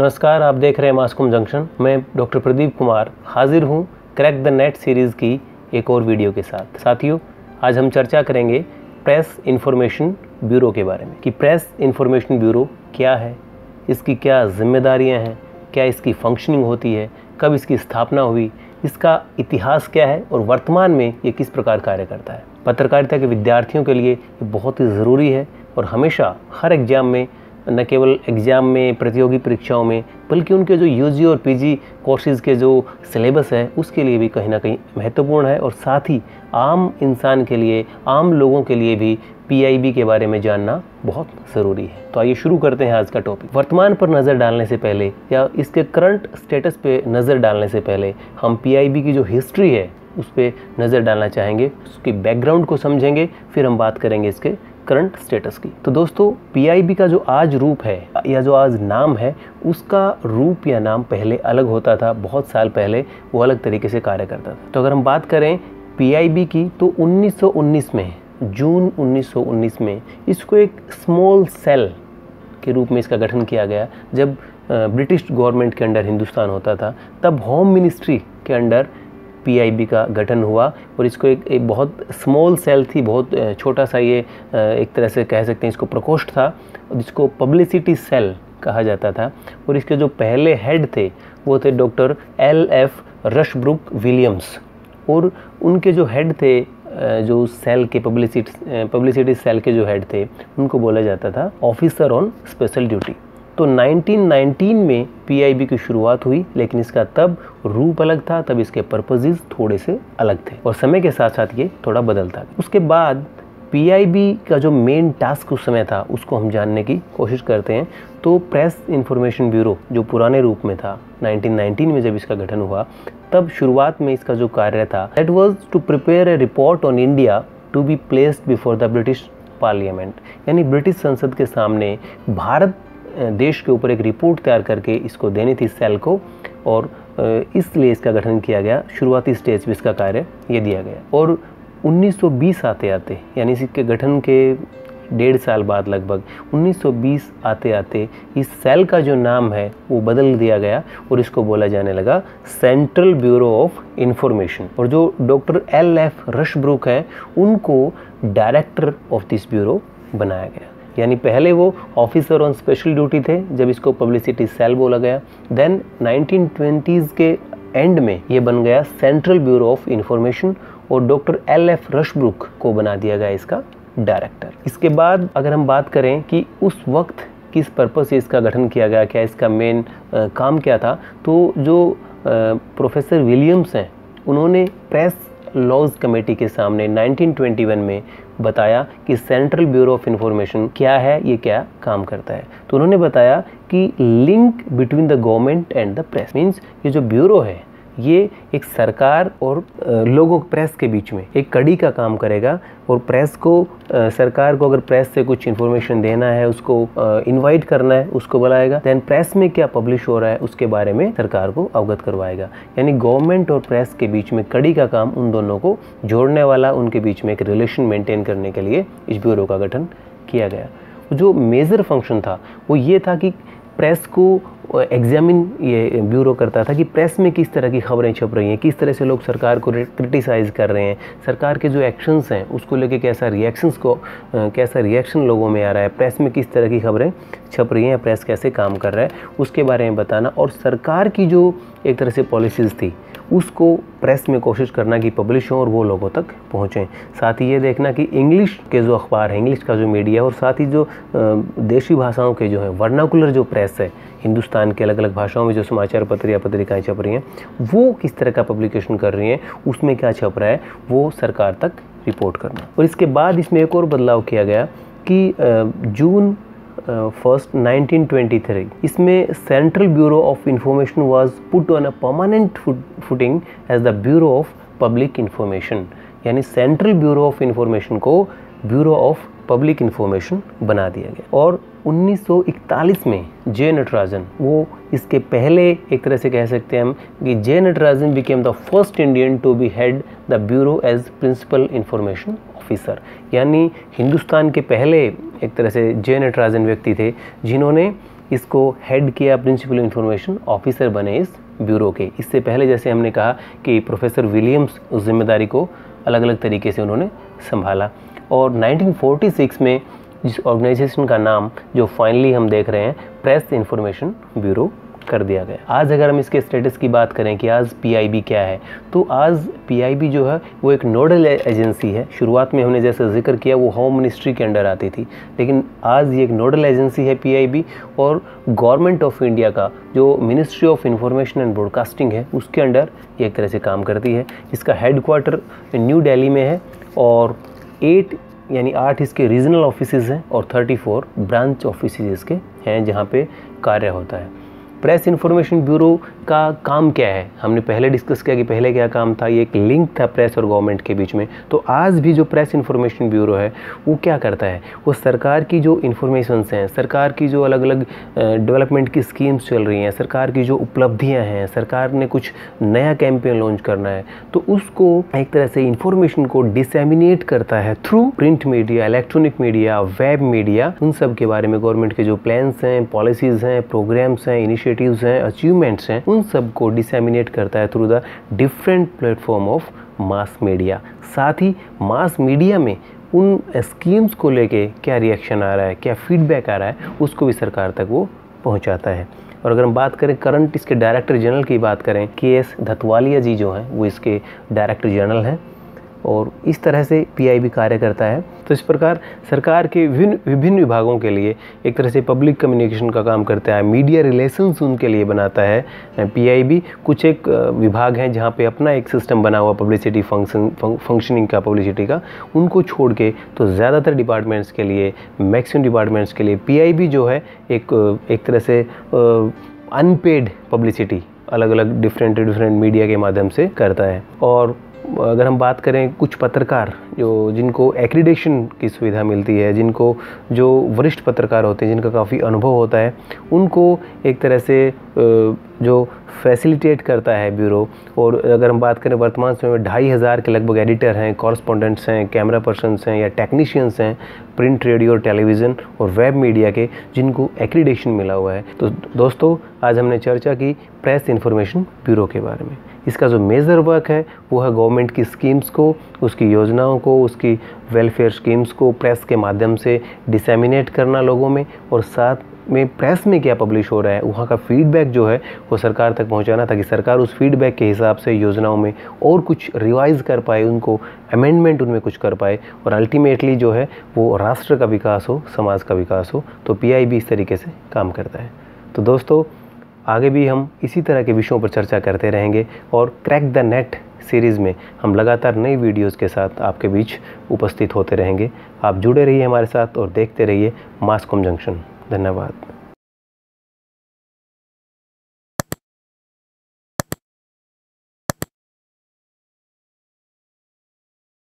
नमस्कार, आप देख रहे हैं मास्कुम जंक्शन। मैं डॉक्टर प्रदीप कुमार हाजिर हूँ क्रैक द नेट सीरीज़ की एक और वीडियो के साथ। साथियों, आज हम चर्चा करेंगे प्रेस इन्फॉर्मेशन ब्यूरो के बारे में कि प्रेस इन्फॉर्मेशन ब्यूरो क्या है, इसकी क्या जिम्मेदारियाँ हैं, क्या इसकी फंक्शनिंग होती है, कब इसकी स्थापना हुई, इसका इतिहास क्या है और वर्तमान में ये किस प्रकार कार्य करता है। पत्रकारिता के विद्यार्थियों के लिए ये बहुत ही ज़रूरी है और हमेशा हर एग्ज़ाम में न केवल एग्ज़ाम में, प्रतियोगी परीक्षाओं में, बल्कि उनके जो यूजी और पीजी कोर्सेज़ के जो सिलेबस है, उसके लिए भी कहीं ना कहीं महत्वपूर्ण है। और साथ ही आम इंसान के लिए, आम लोगों के लिए भी पीआईबी के बारे में जानना बहुत ज़रूरी है। तो आइए शुरू करते हैं आज का टॉपिक वर्तमान पर नज़र डालने से पहले या इसके करंट स्टेटस पे नज़र डालने से पहले हम पीआईबी की जो हिस्ट्री है, उस पर नज़र डालना चाहेंगे, उसकी बैकग्राउंड को समझेंगे, फिर हम बात करेंगे इसके करंट स्टेटस की। तो दोस्तों पीआईबी का जो आज रूप है, या जो आज नाम है, उसका रूप या नाम पहले अलग होता था, बहुत साल पहले वो अलग तरीके से कार्य करता था। तो अगर हम बात करें पीआईबी की तो 1919 में, जून 1919 में इसको एक स्मॉल सेल के रूप में इसका गठन किया गया। जब ब्रिटिश गवर्नमेंट के अंडर हिंदुस्तान होता था, तब होम मिनिस्ट्री के अंडर पीआईबी का गठन हुआ और इसको एक, एक बहुत स्मॉल सेल थी बहुत छोटा सा ये एक तरह से कह सकते हैं इसको प्रकोष्ठ था जिसको पब्लिसिटी सेल कहा जाता था। और इसके जो पहले हेड थे वो थे doctor L F Rushbrook Williams और उनके जो हेड थे जो सेल के पब्लिसिटी पब्लिसिटी सेल के जो हेड थे उनको बोला जाता था ऑफिसर ऑन स्पेशल ड्यूटी तो 1919 में पीआईबी की शुरुआत हुई, लेकिन इसका तब रूप अलग था, तब इसके पर्पजेज थोड़े से अलग थे और समय के साथ साथ ये थोड़ा बदलता उसके बाद पीआईबी का जो मेन टास्क उस समय था, उसको हम जानने की कोशिश करते हैं। तो प्रेस इंफॉर्मेशन ब्यूरो जो पुराने रूप में था 1919 में जब इसका गठन हुआ, तब शुरुआत में इसका जो कार्य था that was to prepare a report on India to be placed before the British parliament यानी ब्रिटिश संसद के सामने भारत देश के ऊपर एक रिपोर्ट तैयार करके इसको देनी थी सेल को और इसलिए इसका गठन किया गया, शुरुआती स्टेज पे इसका कार्य ये दिया गया। और 1920 आते आते, यानी इसके गठन के डेढ़ साल बाद लगभग 1920 आते आते इस सेल का जो नाम है वो बदल दिया गया और इसको बोला जाने लगा सेंट्रल ब्यूरो ऑफ़ इंफॉर्मेशन। और जो डॉक्टर एल एफ़ रशब्रुक हैं, उनको डायरेक्टर ऑफ़ दिस ब्यूरो बनाया गया। यानी पहले वो ऑफिसर ऑन स्पेशल ड्यूटी थे, जब इसको पब्लिसिटी सेल बोला गया। देन 1920s के एंड में ये बन गया सेंट्रल ब्यूरो ऑफ़ इंफॉर्मेशन और डॉक्टर एल एफ़ रशब्रुक को बना दिया गया इसका डायरेक्टर इसके बाद अगर हम बात करें कि उस वक्त किस पर्पज से इसका गठन किया गया, क्या इसका मेन काम क्या था तो जो प्रोफेसर विलियम्स हैं, उन्होंने प्रेस लॉज कमेटी के सामने 1921 में बताया कि सेंट्रल ब्यूरो ऑफ़ इंफॉर्मेशन क्या है, ये क्या काम करता है। तो उन्होंने बताया कि link between the government and the press. Means ये जो ब्यूरो है ये एक सरकार और लोगों प्रेस के बीच में एक कड़ी का काम करेगा और प्रेस को सरकार को अगर प्रेस से कुछ इन्फॉर्मेशन देना है, उसको इनवाइट करना है, उसको बुलाएगा देन प्रेस में क्या पब्लिश हो रहा है, उसके बारे में सरकार को अवगत करवाएगा। यानी गवर्नमेंट और प्रेस के बीच में कड़ी का काम उन दोनों को जोड़ने वाला, उनके बीच में एक रिलेशन मेंटेन करने के लिए इस ब्यूरो का गठन किया गया। जो मेजर फ़ंक्शन था, वो ये था कि प्रेस को एग्जामिन ये ब्यूरो करता था कि प्रेस में किस तरह की खबरें छप रही हैं, किस तरह से लोग सरकार को क्रिटिसाइज़ कर रहे हैं, सरकार के जो एक्शंस हैं, उसको लेके कैसा रिएक्शंस को कैसा रिएक्शन लोगों में आ रहा है, प्रेस में किस तरह की खबरें छप रही हैं, प्रेस कैसे काम कर रहा है, उसके बारे में बताना और सरकार की जो एक तरह से पॉलिसीज़ थी उसको प्रेस में कोशिश करना कि पब्लिश हो और वो लोगों तक पहुँचें। साथ ही ये देखना कि इंग्लिश के जो अखबार हैं, इंग्लिश का जो मीडिया और साथ ही जो देशी भाषाओं के जो है, वर्नाकुलर जो प्रेस है, हिंदुस्तान के अलग अलग भाषाओं में जो समाचार पत्र या पत्रिकाएँ छप रही हैं, वो किस तरह का पब्लिकेशन कर रही हैं, उसमें क्या छप रहा है, वो सरकार तक रिपोर्ट करना। और इसके बाद इसमें एक और बदलाव किया गया कि जून फ़र्स्ट 1923 इसमें central bureau of information was put on a permanent footing as the bureau of public information. यानी सेंट्रल ब्यूरो ऑफ़ इंफॉर्मेशन को ब्यूरो ऑफ़ पब्लिक इन्फॉर्मेशन बना दिया गया। और 1941 में जे नटराजन वो इसके पहले एक तरह से कह सकते हैं हम कि J Natarajan became the first Indian to be head the bureau as principal information officer यानी हिंदुस्तान के पहले एक तरह से जे नटराजन व्यक्ति थे, जिन्होंने इसको हेड किया प्रिंसिपल इंफॉर्मेशन ऑफिसर बने इस ब्यूरो के। इससे पहले जैसे हमने कहा कि प्रोफेसर विलियम्स उस ज़िम्मेदारी को अलग अलग तरीके से उन्होंने संभाला। और 1946 में जिस ऑर्गेनाइजेशन का नाम जो फाइनली हम देख रहे हैं प्रेस इंफॉर्मेशन ब्यूरो कर दिया गया। आज अगर हम इसके स्टेटस की बात करें कि आज पीआईबी क्या है तो आज पीआईबी जो है, वो एक नोडल एजेंसी है। शुरुआत में हमने जैसे ज़िक्र किया, वो होम मिनिस्ट्री के अंडर आती थी। लेकिन आज ये एक नोडल एजेंसी है पीआईबी और गवर्नमेंट ऑफ़ इंडिया का जो ministry of information and broadcasting है, उसके अंडर ये एक तरह से काम करती है। इसका हेडक्वार्टर न्यू दिल्ली में है और एट यानी आठ इसके रीजनल ऑफ़िस हैं और थर्टी फोर ब्रांच ऑफ़िस इसके हैं जहाँ पे कार्य होता है। प्रेस इन्फॉर्मेशन ब्यूरो का काम क्या है? हमने पहले डिस्कस किया कि पहले क्या काम था? ये एक लिंक था प्रेस और गवर्नमेंट के बीच में। तो आज भी जो प्रेस इन्फॉर्मेशन ब्यूरो है, वो क्या करता है? वो सरकार की जो इन्फॉर्मेशन हैं, सरकार की जो अलग अलग डेवलपमेंट की स्कीम्स चल रही हैं, सरकार की जो उपलब्धियाँ हैं, सरकार ने कुछ नया कैंपेन लॉन्च करना है तो उसको एक तरह से इन्फॉर्मेशन को डिसमिनेट करता है through print media electronic media web media उन सब के बारे में गवर्नमेंट के जो प्लान्स हैं पॉलिसीज़ हैं प्रोग्राम्स हैं इनिशिएटिव इनिशिएटिव्स हैं अचीवमेंट्स हैं, उन सबको डिसेमिनेट करता है through the different platform of mass media साथ ही मास मीडिया में उन स्कीम्स को लेके क्या रिएक्शन आ रहा है, क्या फीडबैक आ रहा है, उसको भी सरकार तक वो पहुंचाता है। और अगर हम बात करें करंट इसके डायरेक्टर जनरल की बात करें के एस धतवालिया जी जो हैं, वो इसके डायरेक्टर जनरल हैं। और इस तरह से पीआईबी कार्य करता है। तो इस प्रकार सरकार के विभिन्न विभिन्न विभागों के लिए एक तरह से पब्लिक कम्युनिकेशन का काम करता है। मीडिया रिलेशंस उनके लिए बनाता है। पीआईबी कुछ एक विभाग हैं जहाँ पे अपना एक सिस्टम बना हुआ पब्लिसिटी फ़ंक्शन फंक्शनिंग का पब्लिसिटी का, उनको छोड़ के तो ज़्यादातर डिपार्टमेंट्स के लिए मैक्सिमम डिपार्टमेंट्स के लिए पीआईबी जो है एक एक तरह से अनपेड पब्लिसिटी अलग अलग डिफरेंट डिफरेंट मीडिया के माध्यम से करता है। और अगर हम बात करें कुछ पत्रकार जो जिनको एक्रीडेशन की सुविधा मिलती है, जिनको जो वरिष्ठ पत्रकार होते हैं, जिनका काफ़ी अनुभव होता है, उनको एक तरह से जो फैसिलिटेट करता है ब्यूरो और अगर हम बात करें वर्तमान समय में ढाई हज़ार के लगभग एडिटर हैं कॉरस्पॉन्डेंट्स हैं कैमरा पर्सनस हैं या टेक्नीशियंस हैं प्रिंट रेडियो टेलीविज़न और वेब मीडिया के, जिनको एक्रीडेशन मिला हुआ है। तो दोस्तों, आज हमने चर्चा की प्रेस इन्फॉर्मेशन ब्यूरो के बारे में। इसका जो मेजर वर्क है, वो है गवर्नमेंट की स्कीम्स को, उसकी योजनाओं को उसकी वेलफेयर स्कीम्स को प्रेस के माध्यम से डिसेमिनेट करना लोगों में और साथ में प्रेस में क्या पब्लिश हो रहा है, वहाँ का फीडबैक जो है वो सरकार तक पहुँचाना ताकि सरकार उस फीडबैक के हिसाब से योजनाओं में और कुछ रिवाइज कर पाए, उनको अमेंडमेंट उनमें कुछ कर पाए और अल्टीमेटली जो है वो राष्ट्र का विकास हो, समाज का विकास हो तो पीआईबी इस तरीके से काम करता है। तो दोस्तों आगे भी हम इसी तरह के विषयों पर चर्चा करते रहेंगे और क्रैक द नेट सीरीज़ में हम लगातार नई वीडियोस के साथ आपके बीच उपस्थित होते रहेंगे। आप जुड़े रहिए हमारे साथ और देखते रहिए मास्कोम जंक्शन। धन्यवाद।